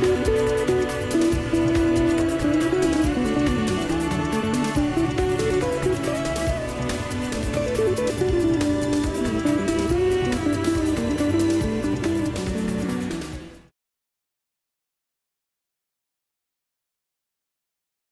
Música